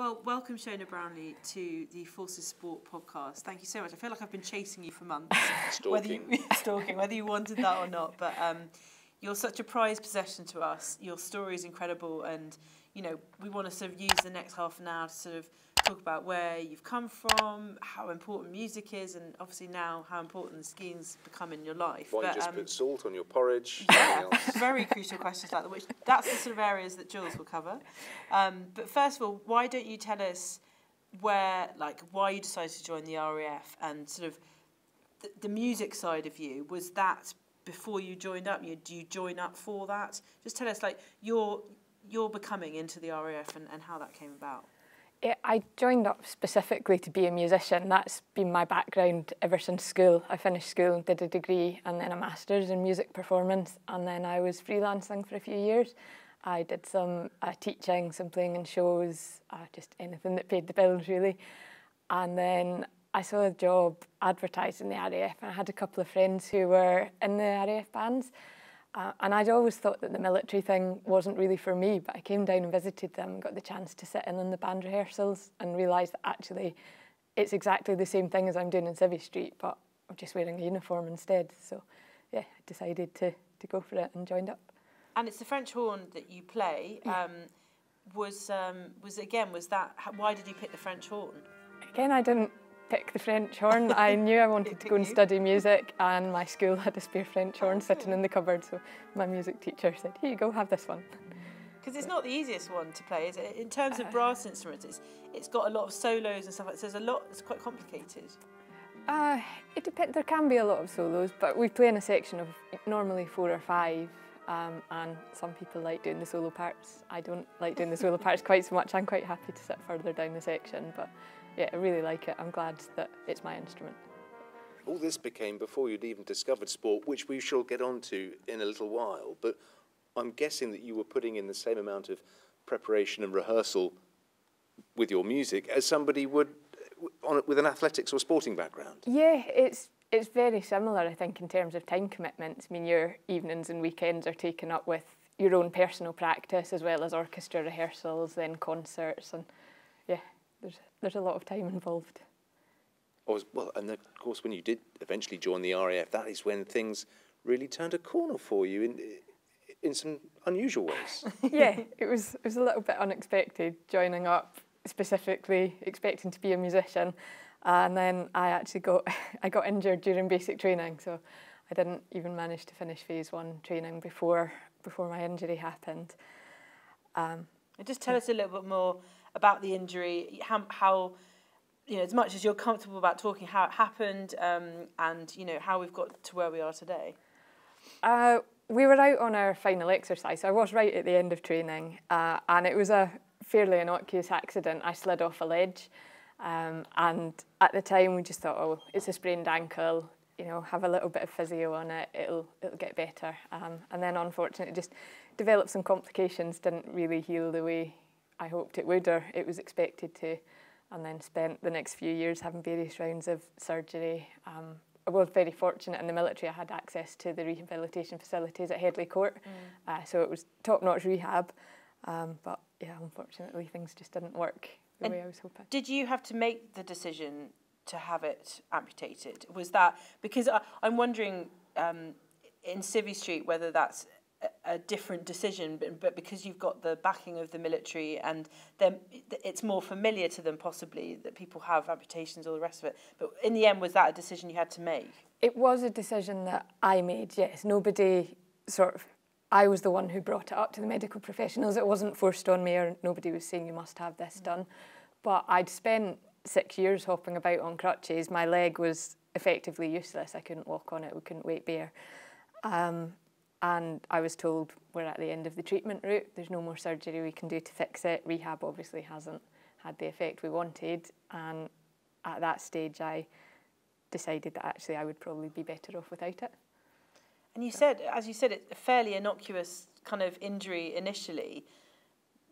Well, welcome, Shona Brownlee, to the Forces Sport podcast. Thank you so much. I feel like I've been chasing you for months. stalking. Whether you, stalking, whether you wanted that or not. But um, you're such a prized possession to us. Your story is incredible, and you know we want to sort of use the next half an hour to sort of talk about where you've come from, how important music is, and obviously now how important the skiing's become in your life. Why but, you just um, put salt on your porridge? yeah, very crucial questions like that, which that's the sort of areas that Jules will cover. Um, but first of all, why don't you tell us where, like, why you decided to join the RAF and sort of the, the music side of you? Was that before you joined up? You do you join up for that? Just tell us, like, your your becoming into the RAF and, and how that came about. Yeah, I joined up specifically to be a musician. That's been my background ever since school. I finished school and did a degree and then a master's in music performance. And then I was freelancing for a few years. I did some uh, teaching, some playing in shows, uh, just anything that paid the bills, really. And then I saw a job advertised in the RAF, and I had a couple of friends who were in the RAF bands. Uh, and I'd always thought that the military thing wasn't really for me, but I came down and visited them and got the chance to sit in on the band rehearsals and realised that actually it's exactly the same thing as I'm doing in Civvy Street, but I'm just wearing a uniform instead. So, yeah, I decided to, to go for it and joined up. And it's the French horn that you play. Um, was um, was again was that why did you pick the French horn? Again, I didn't pick the French horn. I knew I wanted to go and study music, and my school had a spare French horn sitting in the cupboard. So my music teacher said, "Here you go, have this one." Because it's not the easiest one to play, is it? In terms of brass instruments, it's it's got a lot of solos and stuff like. So there's a lot. It's quite complicated. Uh, it depends. There can be a lot of solos, but we play in a section of normally four or five. Um, and some people like doing the solo parts. I don't like doing the solo parts quite so much. I'm quite happy to sit further down the section, but yeah, I really like it. I'm glad that it's my instrument. All this became before you'd even discovered sport, which we shall get onto in a little while. But I'm guessing that you were putting in the same amount of preparation and rehearsal with your music as somebody would on, with an athletics or sporting background. Yeah, it's it's very similar, I think, in terms of time commitments. I mean, your evenings and weekends are taken up with your own personal practice as well as orchestra rehearsals, then concerts, and yeah, there's there's a lot of time involved. Or was- well, and of course, when you did eventually join the RAF, that is when things really turned a corner for you in in some unusual ways. yeah, it was it was a little bit unexpected joining up specifically expecting to be a musician, and then I actually got I got injured during basic training, so I didn't even manage to finish phase one training before before my injury happened. Um, And just tell us a little bit more about the injury, how how you know as much as you're comfortable about talking how it happened, um, and you know how we've got to where we are today. Uh, we were out on our final exercise. I was right at the end of training, uh, and it was a fairly innocuous accident. I slid off a ledge, um, and at the time we just thought, oh, it's a sprained ankle. You know, have a little bit of physio on it. It'll it'll get better. Um, and then unfortunately, just developed some complications. Didn't really heal the way I hoped it would, or it was expected to. And then spent the next few years having various rounds of surgery. Um, I was very fortunate in the military. I had access to the rehabilitation facilities at Headley Court, uh, so it was top-notch rehab. Um, but yeah, unfortunately, things just didn't work the And way I was hoping. Did you have to make the decision to have it amputated? Was that because I, I'm wondering um, in Civvy Street whether that's a, different decision, but, but because you've got the backing of the military and then it's more familiar to them possibly that people have amputations, or the rest of it. But in the end, was that a decision you had to make? It was a decision that I made, yes. Nobody sort of, I was the one who brought it up to the medical professionals. It wasn't forced on me or nobody was saying you must have this done. But I'd spent six years hopping about on crutches. My leg was effectively useless. I couldn't walk on it, we couldn't weight bear. Um, and I was told we're at the end of the treatment route. There's no more surgery we can do to fix it. Rehab obviously hasn't had the effect we wanted. And at that stage, I decided that actually I would probably be better off without it. And you said, as you said, it's a fairly innocuous kind of injury initially.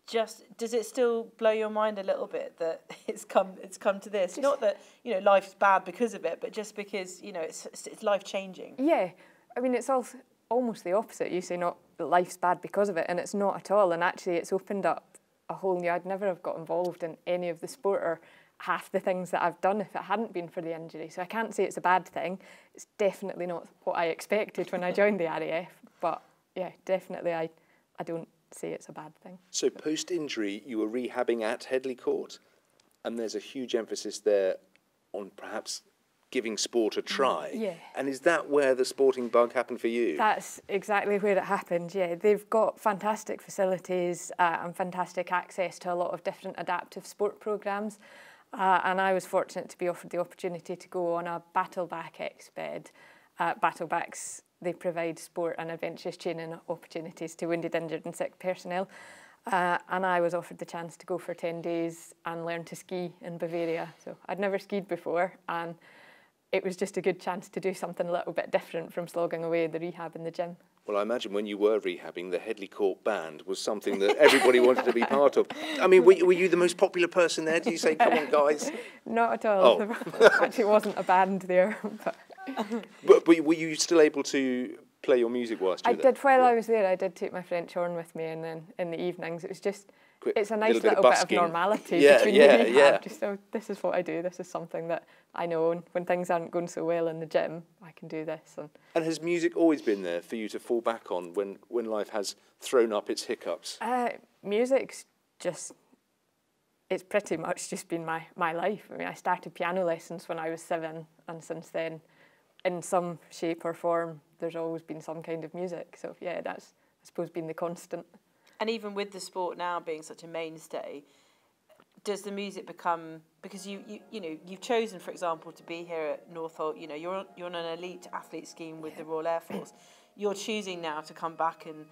Just does it still blow your mind a little bit that it's come it's come to this? Not that you know life's bad because of it, but just because you know it's it's life changing. Yeah, I mean, it's also almost the opposite. You say not that life's bad because of it, and it's not at all. And actually, it's opened up a whole new. I'd never have got involved in any of the sport or half the things that I've done if it hadn't been for the injury. So I can't say it's a bad thing. It's definitely not what I expected when I joined the RAF, but yeah, definitely I, I don't say it's a bad thing. So post injury, you were rehabbing at Headley Court, and there's a huge emphasis there on perhaps giving sport a try. Yeah. And is that where the sporting bug happened for you? That's exactly where it happened. Yeah, they've got fantastic facilities uh, and fantastic access to a lot of different adaptive sport programs. Uh, and I was fortunate to be offered the opportunity to go on a battleback exped. Uh, battlebacks, they provide sport and adventurous training opportunities to wounded, injured and sick personnel. Uh, and I was offered the chance to go for 10 days and learn to ski in Bavaria. So I'd never skied before and it was just a good chance to do something a little bit different from slogging away the rehab in the gym. Well, I imagine when you were rehabbing, the Headley Court band was something that everybody wanted to be part of. I mean, were, were you the most popular person there? Did you say, come on, guys? Not at all. Oh. Actually, wasn't a band there. But But, but were you still able to play your music whilst you I did while I was there. I did take my French horn with me, and then in the evenings, it was just. Quick it's a nice little little, bit of bit, of normality Yeah, between yeah, the rehab. yeah. Just so this is what I do. This is something that I know. And when things aren't going so well in the gym, I can do this. And And has music always been there for you to fall back on when, when life has thrown up its hiccups? Uh, music's just, it's pretty much just been my, my life. I mean, I started piano lessons when I was seven, and since then, in some shape or form, there's always been some kind of music. So, yeah, that's, I suppose, been the constant. And even with the sport now being such a mainstay, does the music become because you, you you know you've chosen, for example, to be here at Northolt. You know you're on, you're on an elite athlete scheme with the Royal Air Force. You're choosing now to come back and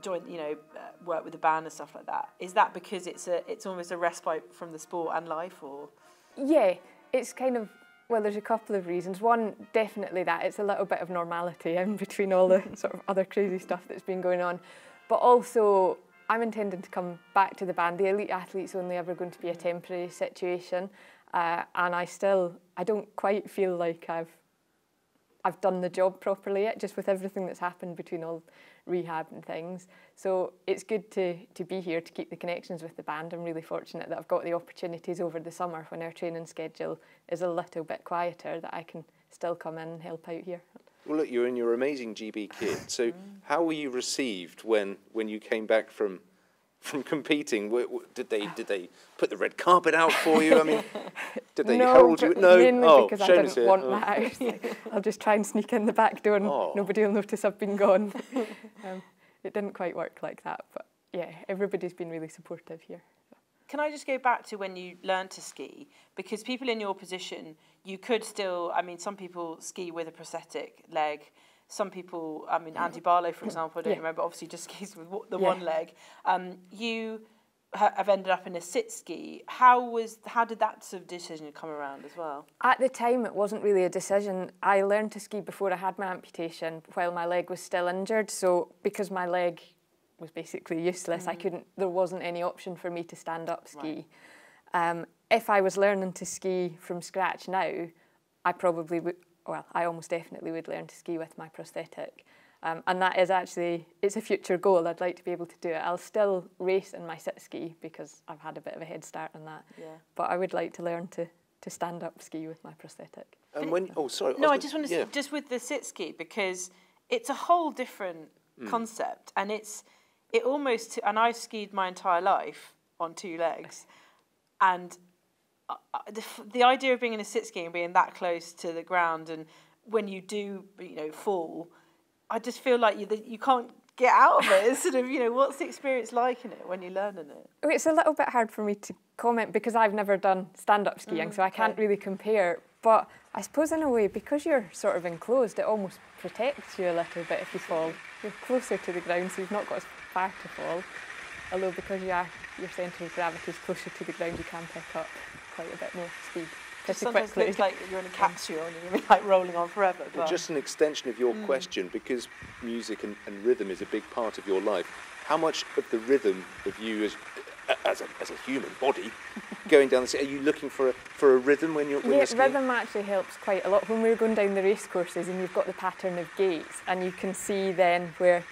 join. You know, uh, work with the band and stuff like that. Is that because it's a it's almost a respite from the sport and life, or Yeah, it's kind of Well, there's a couple of reasons. One, definitely that it's a little bit of normality in between all the sort of other crazy stuff that's been going on. But also, I'm intending to come back to the band. The elite athlete's only ever going to be a temporary situation. Uh, and I still, I don't quite feel like I've I've done the job properly yet, just with everything that's happened between all rehab and things. So it's good to, to be here to keep the connections with the band. I'm really fortunate that I've got the opportunities over the summer when our training schedule is a little bit quieter that I can still come in and help out here. Well, look, you're in your amazing GB kit. So, mm. how were you received when, when you came back from from competing? W- w- Did they did they put the red carpet out for you? I mean, did they no, herald you? but No, mainly oh, because I Shona's didn't here. want Oh. that. I was like, I'll just try and sneak in the back door and Oh. nobody will notice I've been gone. um, it didn't quite work like that, but yeah, everybody's been really supportive here. Can I just go back to when you learned to ski? Because people in your position, you could still, I mean, some people ski with a prosthetic leg. Some people, I mean, Andy Barlow, for example, I don't Yeah. remember, obviously just skis with the Yeah. one leg. Um, you have ended up in a sit ski. How was, how did that sort of decision come around as well? At the time, it wasn't really a decision. I learned to ski before I had my amputation while my leg was still injured. So, because my leg was basically useless, I couldn't, there wasn't any option for me to stand up ski. Um, if I was learning to ski from scratch now, I probably would, well, I almost definitely would learn to ski with my prosthetic. Um, and that is actually, it's a future goal. I'd like to be able to do it. I'll still race in my sit ski because I've had a bit of a head start on that. Yeah. But I would like to learn to, to stand up ski with my prosthetic. And when? Oh, sorry. No, I was just want to yeah. just with the sit ski because it's a whole different concept, and it's it almost and I've skied my entire life on two legs, and the, the idea of being in a sit ski and being that close to the ground, and when you do you know fall, I just feel like you you can't get out of it. It's sort of you know what's the experience like in it when you're learning it. It's a little bit hard for me to comment because I've never done stand-up skiing, Mm, so I can't okay. really compare. But I suppose in a way, because you're sort of enclosed, it almost protects you a little bit if you fall. You're closer to the ground, so you've not got as far to fall. Although because you are, your centre of gravity is closer to the ground, you can pick up quite a bit more speed Just pretty sometimes quickly. looks like you're in a capsule and you're like rolling on forever. Well, But just an extension of your hmm. question, because music and, and rhythm is a big part of your life. How much of the rhythm of you as as a, as a human body going down the city, are you looking for a, for a rhythm when you're when Yeah, you're skiing? rhythm actually helps quite a lot. When we're going down the race courses and you've got the pattern of gates, and you can see then where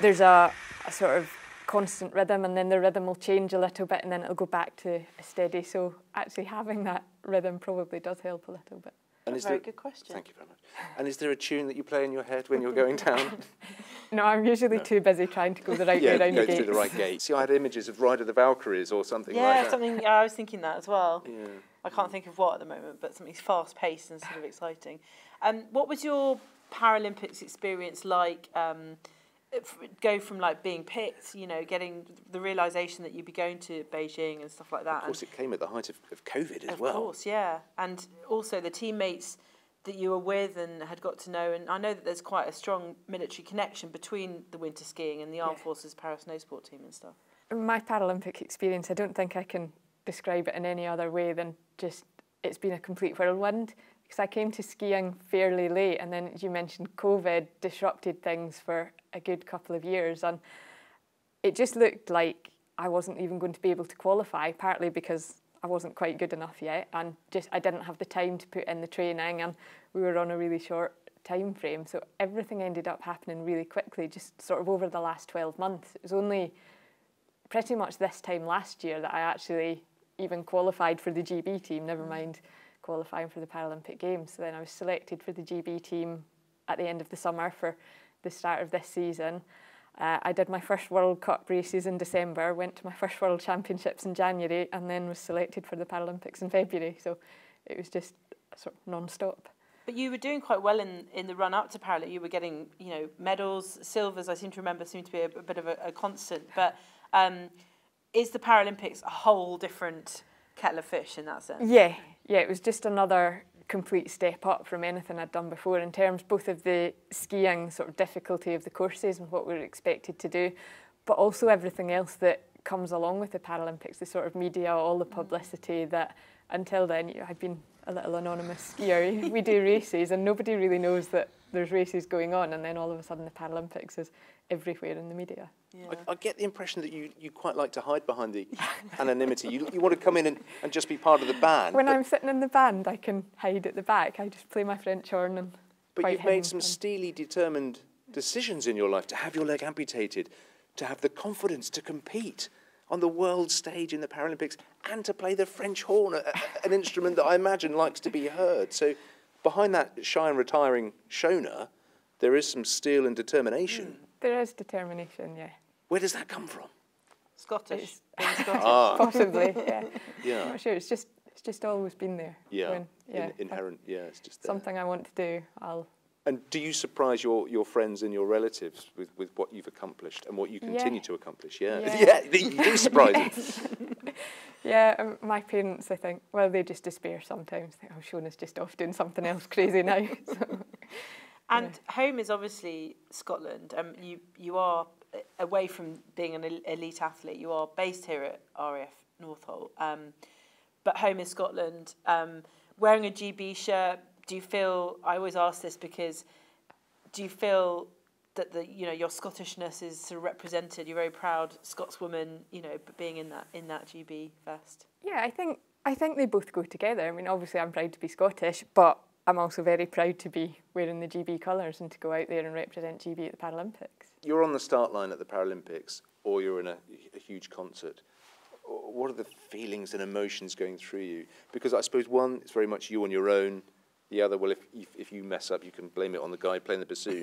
there's a, a sort of constant rhythm and then the rhythm will change a little bit and then it'll go back to a steady. So actually having that rhythm probably does help a little bit. And That's is a very there, good question. Thank you very much. And is there a tune that you play in your head when you're going down? No, I'm usually too busy trying to go the right yeah, way around go the through the right gate. See, I had images of Ride of the Valkyries or something Yeah, like that. something. Yeah, I was thinking that as well. Yeah. I can't think of what at the moment, but something fast paced and sort of exciting. Um, what was your Paralympics experience like? Um, f- go from like being picked, you know, getting the realization that you'd be going to Beijing and stuff like that. Of course, it came at the height of, of COVID as of well. Of course, yeah, and also the teammates that you were with and had got to know. And I know that there's quite a strong military connection between the winter skiing and the Armed Yeah. Forces Para Snow Sport team and stuff. My Paralympic experience, I don't think I can describe it in any other way than just it's been a complete whirlwind because I came to skiing fairly late and then as you mentioned COVID disrupted things for a good couple of years and it just looked like I wasn't even going to be able to qualify partly because I wasn't quite good enough yet and just I didn't have the time to put in the training and we were on a really short time frame so everything ended up happening really quickly just sort of over the last 12 months. It was only pretty much this time last year that I actually even qualified for the GB team, never mm. mind qualifying for the Paralympic Games. So then I was selected for the GB team at the end of the summer for the start of this season. Uh, I did my first World Cup races in December, went to my first World Championships in January, and then was selected for the Paralympics in February. So it was just sort of non-stop. But you were doing quite well in, in the run up to Paralympics. You were getting, you know, medals, silvers. I seem to remember seemed to be a, a bit of a, a constant. But um, is the Paralympics a whole different kettle of fish in that sense? Yeah, yeah, it was just another complete step up from anything I'd done before in terms both of the skiing sort of difficulty of the courses and what we were expected to do, but also everything else that comes along with the Paralympics, the sort of media, all the mm. publicity that until then you know, I'd been a little anonymous skier. we do races and nobody really knows that there's races going on and then all of a sudden the Paralympics is everywhere in the media. Yeah. I, I get the impression that you, you quite like to hide behind the anonymity. You, you want to come in and, and just be part of the band. When I'm sitting in the band I can hide at the back. I just play my French horn and but you've made some steely determined decisions in your life to have your leg amputated, to have the confidence to compete on the world stage in the Paralympics, and to play the French horn, a, a- an instrument that I imagine likes to be heard. So, behind that shy and retiring Shona, there is some steel and determination. Hmm. There is determination, yeah. Where does that come from? Scottish. Scottish. Ah, Possibly, yeah. I'm yeah, not sure. It's just it's just always been there. yeah, When, yeah. In, inherent. Yeah, it's just there. Something I want to do, I'll. And do you surprise your, your friends and your relatives with, with what you've accomplished and what you continue Yeah. to accomplish? Yeah, Yeah. yeah, you do surprise them. Yeah, um, my parents, I think, well, they just despair sometimes. Think, oh, Shona's just off doing something else crazy now. so, And home is obviously Scotland. Um, you you are away from being an elite athlete. You are based here at RAF Northolt. Um, but home is Scotland. Um, wearing a GB shirt, do you feel? I always ask this because, do you feel that the you know your Scottishness is sort of represented? You're very proud Scotswoman, you know, but being in that in that GB vest. yeah, I think I think they both go together. I mean, obviously, I'm proud to be Scottish, but I'm also very proud to be wearing the GB colours and to go out there and represent GB at the Paralympics. You're on the start line at the Paralympics or you're in a, a huge concert. What are the feelings and emotions going through you? Because I suppose one, it's very much you on your own. The other, well, if, if, if you mess up, you can blame it on the guy playing the bassoon.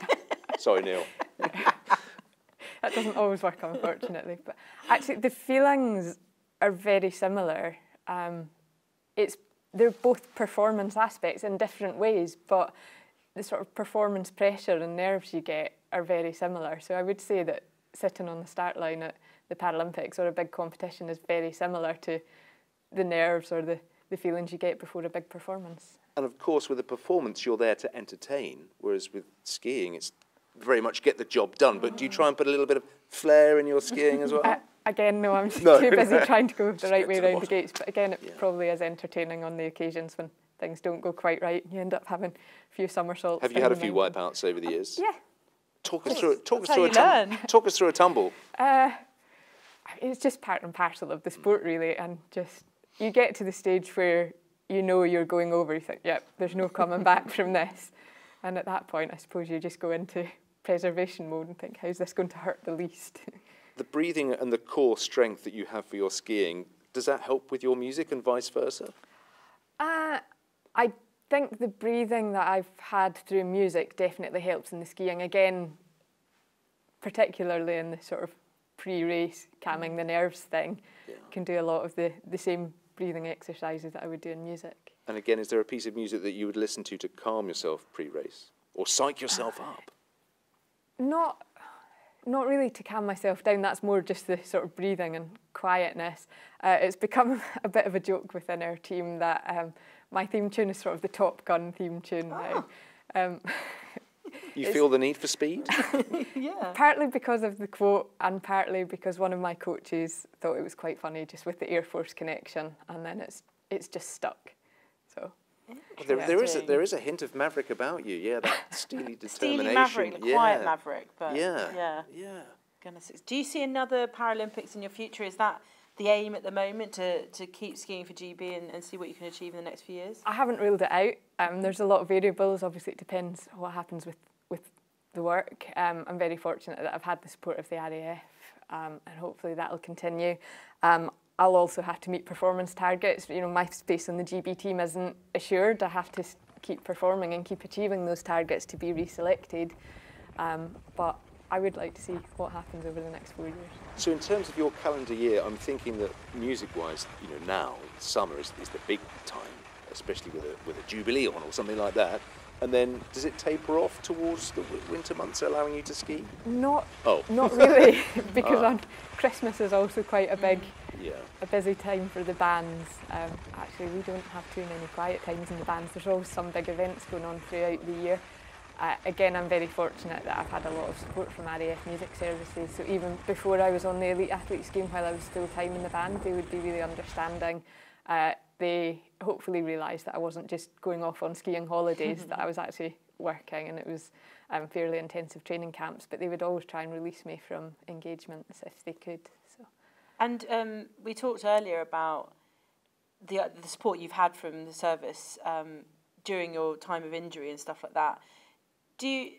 Sorry, Neil. that doesn't always work, unfortunately. But actually, the feelings are very similar. Um, it's they're both performance aspects in different ways, but the sort of performance pressure and nerves you get are very similar. So I would say that sitting on the start line at the Paralympics or a big competition is very similar to the nerves or the, the feelings you get before a big performance. And of course, with a performance, you're there to entertain, whereas with skiing, it's very much get the job done. But do you try and put a little bit of flair in your skiing as well? Again, no, I'm No. too busy trying to go the right way to the around the gates. But again, it Yeah. probably is entertaining on the occasions when things don't go quite right. And you end up having a few somersaults. Have you had a few wipeouts over the years? Yeah. Talk us through. Talk us through a you tum- Talk us through a tumble. Uh, it's just part and parcel of the sport, really, and just you get to the stage where you know you're going over. You think, "Yep, there's no coming back from this," and at that point, I suppose you just go into preservation mode and think, "How's this going to hurt the least?" the breathing and the core strength that you have for your skiing, does that help with your music and vice versa? Uh, I think the breathing that I've had through music definitely helps in the skiing. Again, particularly in the sort of pre-race calming the nerves thing, yeah. can do a lot of the, the same breathing exercises that I would do in music. And again, is there a piece of music that you would listen to to calm yourself pre-race or psych yourself up? Not, not really to calm myself down. That's more just the sort of breathing and quietness. Uh, it's become a bit of a joke within our team that um, my theme tune is sort of the Top Gun theme tune oh. now. Um, you feel the need for speed? yeah. Partly because of the quote, and partly because one of my coaches thought it was quite funny, just with the Air Force connection, and then it's it's just stuck. So. Well, there, there is a, there is a hint of Maverick about you, yeah. That steely determination. Steely Maverick, yeah. quiet Maverick, but yeah, yeah, yeah. Goodness, do you see another Paralympics in your future? Is that the aim at the moment to, to keep skiing for GB and, and see what you can achieve in the next few years? I haven't ruled it out. Um, there's a lot of variables. Obviously, it depends what happens with, with the work. Um, I'm very fortunate that I've had the support of the RAF um, and hopefully that'll continue. Um, I'll also have to meet performance targets. You know, my space on the GB team isn't assured. I have to keep performing and keep achieving those targets to be reselected. Um, but I would like to see what happens over the next four years. So, in terms of your calendar year, I'm thinking that music-wise, you know, now summer is, is the big time, especially with a with a jubilee on or something like that. And then, does it taper off towards the winter months, allowing you to ski? Not, oh. not really, because ah. on Christmas is also quite a big, yeah. a busy time for the bands. Um, actually, we don't have too many quiet times in the bands. There's always some big events going on throughout the year. Uh, again, I'm very fortunate that I've had a lot of support from RAF Music Services. So even before I was on the Elite Athlete Scheme, while I was still time in the band, they would be really understanding. Uh, they hopefully realised that I wasn't just going off on skiing holidays, that I was actually working, and it was um, fairly intensive training camps. But they would always try and release me from engagements if they could. So. And um, we talked earlier about the uh, the support you've had from the service um, during your time of injury and stuff like that do you,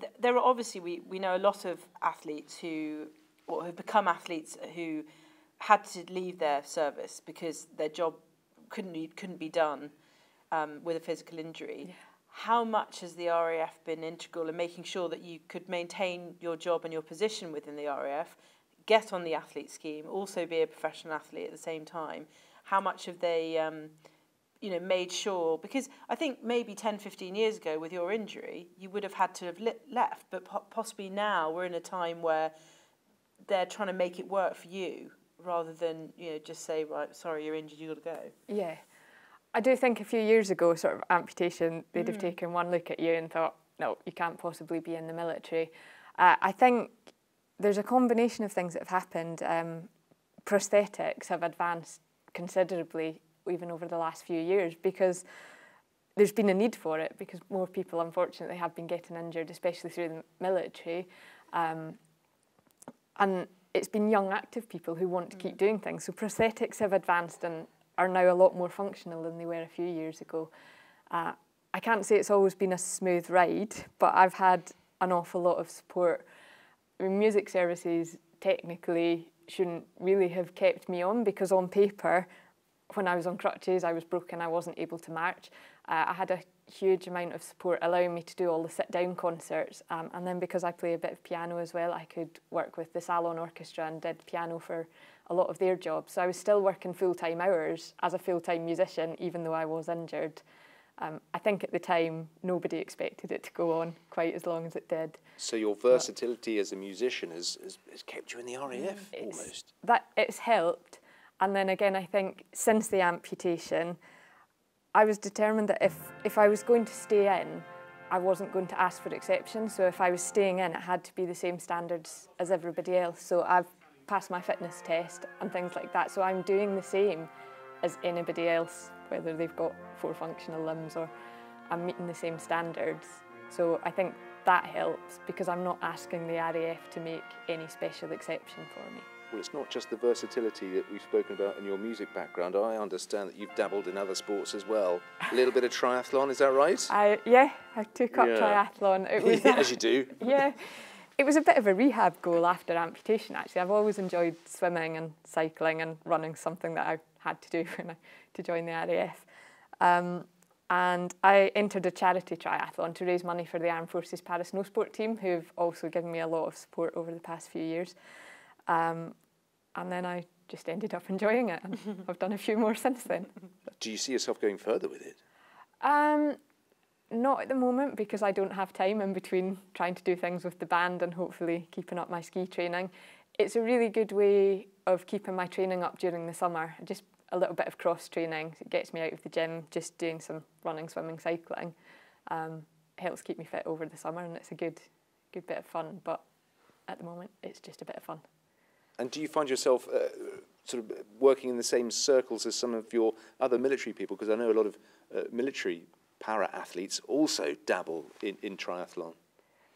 th there are obviously we, we know a lot of athletes who or have become athletes who had to leave their service because their job couldn't be, couldn't be done um, with a physical injury. Yeah. How much has the RAF been integral in making sure that you could maintain your job and your position within the RAF, get on the athlete scheme, also be a professional athlete at the same time? How much have they um, you know, made sure, because I think maybe 10, 15 years ago with your injury, you would have had to have left, but po possibly now we're in a time where they're trying to make it work for you rather than, you know, just say, right, sorry, you're injured, you've got to go. Yeah. I do think a few years ago, sort of amputation, they'd mm. have taken one look at you and thought, no, you can't possibly be in the military. Uh, I think there's a combination of things that have happened. Um, prosthetics have advanced considerably even over the last few years because there's been a need for it because more people unfortunately have been getting injured, especially through the military. Um, and it's been young active people who want to keep mm. doing things. So prosthetics have advanced and are now a lot more functional than they were a few years ago. Uh, I can't say it's always been a smooth ride, but I've had an awful lot of support. Music services technically shouldn't really have kept me on because on paper when I was on crutches, I was broken, I wasn't able to march. Uh, I had a huge amount of support allowing me to do all the sit-down concerts. Um, and then because I play a bit of piano as well, I could work with the Salon Orchestra and did piano for a lot of their jobs. So I was still working full-time hours as a full-time musician, even though I was injured. Um, I think at the time, nobody expected it to go on quite as long as it did. So your versatility but, as a musician has, has, has, kept you in the RAF almost? That, it's helped. And then again, I think since the amputation, I was determined that if, if I was going to stay in, I wasn't going to ask for exceptions. So if I was staying in, it had to be the same standards as everybody else. So I've passed my fitness test and things like that. So I'm doing the same as anybody else, whether they've got four functional limbs or I'm meeting the same standards. So I think that helps because I'm not asking the RAF to make any special exception for me. Well, it's not just the versatility that we've spoken about in your music background. I understand that you've dabbled in other sports as well. A little bit of triathlon, is that right? I, yeah, I took up yeah. triathlon. It was, As you do. yeah. it was a bit of a rehab goal after amputation. Actually, I've always enjoyed swimming and cycling and running, something that I had to do when I to join the RAF. Um, and I entered a charity triathlon to raise money for the Armed Forces Para Snow Sport team, who've also given me a lot of support over the past few years. Um, and then I just ended up enjoying it, and I've done a few more since then. Do you see yourself going further with it? Um, not at the moment because I don't have time in between trying to do things with the band and hopefully keeping up my ski training. It's a really good way of keeping my training up during the summer. Just a little bit of cross training. It gets me out of the gym, just doing some running, swimming, cycling. Um, helps keep me fit over the summer, and it's a good, good bit of fun. But at the moment, it's just a bit of fun. And do you find yourself uh, sort of working in the same circles as some of your other military people? Because I know a lot of uh, military para athletes also dabble in, in triathlon.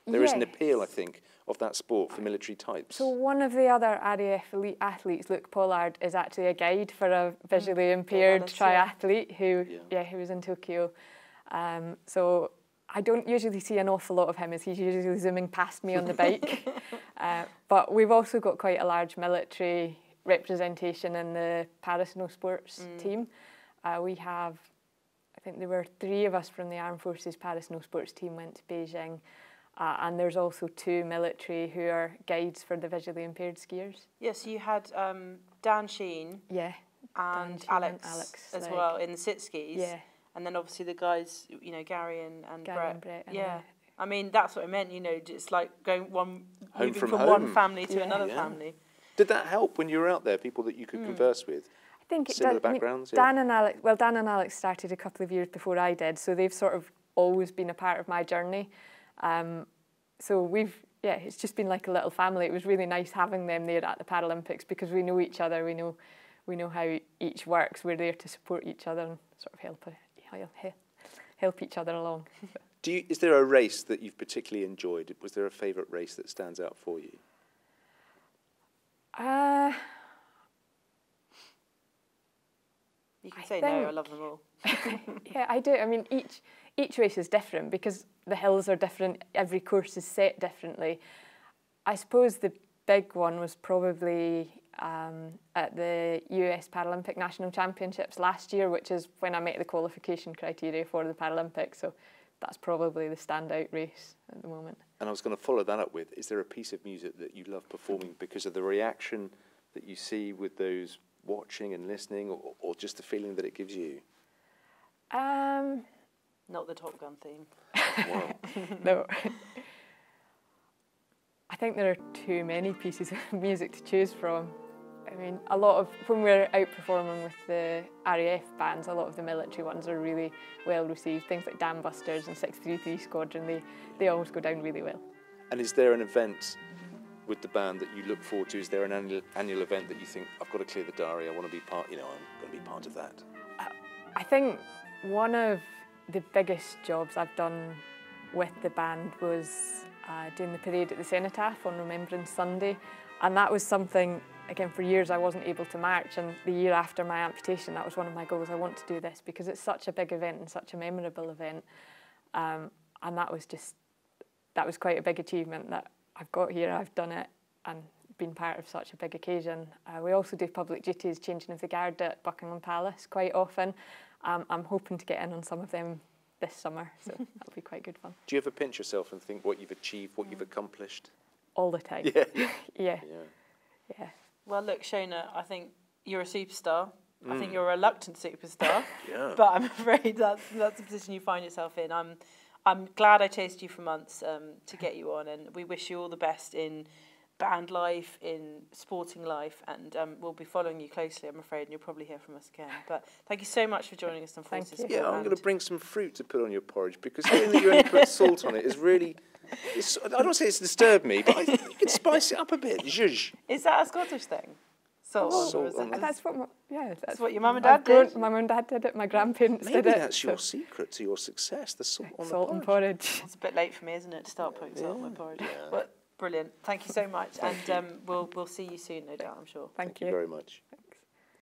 There is an appeal, I think, of that sport for military types. So one of the other RAF elite athletes, Luke Pollard, is actually a guide for a visually impaired triathlete who, yeah. yeah. who was in Tokyo. Um, so I don't usually see an awful lot of him as he's usually zooming past me on the bike. uh, but we've also got quite a large military representation in the Para Snow Sports mm. team. Uh, we have, I think there were three of us from the Armed Forces Para Snow Sports team went to Beijing. Uh, and there's also two military who are guides for the visually impaired skiers. Yes, yeah, so you had um, Dan Sheen. Yeah. And Alex, and Alex, as like, well in the sit skis. Yeah. And then obviously the guys, you know, Gary and, and Gary Brett. And Brett and yeah. I mean, that's what I meant, you know, it's like going one, home moving from, from home. one family to yeah. another yeah. family. Did that help when you were out there, people that you could mm. converse with? I think it Similar does. backgrounds? I mean, Dan and Alex, well, Dan and Alex started a couple of years before I did, so they've sort of always been a part of my journey. Um, so we've, yeah, it's just been like a little family. It was really nice having them there at the Paralympics because we know each other, we know, we know how each works. We're there to support each other and sort of help, help, help each other along. Do you, is there a race that you've particularly enjoyed? Was there a favourite race that stands out for you? Uh, you can I say no, I love them all. yeah, I do. I mean, each each race is different because the hills are different, every course is set differently. I suppose the big one was probably um, at the US Paralympic National Championships last year, which is when I met the qualification criteria for the Paralympics. So that's probably the standout race at the moment. And I was going to follow that up with is there a piece of music that you love performing because of the reaction that you see with those watching and listening, or, or just the feeling that it gives you? Um, Not the Top Gun theme. no. I think there are too many pieces of music to choose from. I mean, a lot of when we're out performing with the RAF bands, a lot of the military ones are really well received. Things like Dam Busters and 633 Squadron, they, they always go down really well. And is there an event with the band that you look forward to? Is there an annual, annual event that you think, I've got to clear the diary, I want to be part, you know, I'm going to be part of that? Uh, I think one of the biggest jobs I've done with the band was uh, doing the parade at the Cenotaph on Remembrance Sunday. And that was something, again, for years I wasn't able to march. And the year after my amputation, that was one of my goals. I want to do this because it's such a big event and such a memorable event. Um, and that was just, that was quite a big achievement that I've got here, I've done it and been part of such a big occasion. Uh, we also do public duties, changing of the guard at Buckingham Palace quite often. Um, I'm hoping to get in on some of them this summer, so that'll be quite good fun. Do you ever pinch yourself and think what you've achieved, what you've accomplished? All the time. Yeah. yeah. yeah. Yeah. Well, look, Shona, I think you're a superstar. Mm. I think mm. you're a reluctant superstar. yeah. But I'm afraid that's that's the position you find yourself in. I'm I'm glad I chased you for months um, to get you on, and we wish you all the best in band life, in sporting life, and um, we'll be following you closely, I'm afraid, and you'll probably hear from us again. But thank you so much for joining us on Forces. Yeah, I'm going to bring some fruit to put on your porridge because hearing that you only put salt on it is really it's, I don't say it's disturbed me, but I, you can spice it up a bit. Zhuzh. Is that a Scottish thing? Salt. Oh, salt that's what. My, yeah, that's, that's what your mum and dad did. My mum and dad did it. My grandparents Maybe did it. Maybe that's your so. secret to your success. The salt on salt the and porridge. It's a bit late for me, isn't it, to start putting yeah. salt on my porridge? Yeah. But brilliant. Thank you so much, and um, we'll we'll see you soon, no doubt. I'm sure. Thank, Thank you. you very much.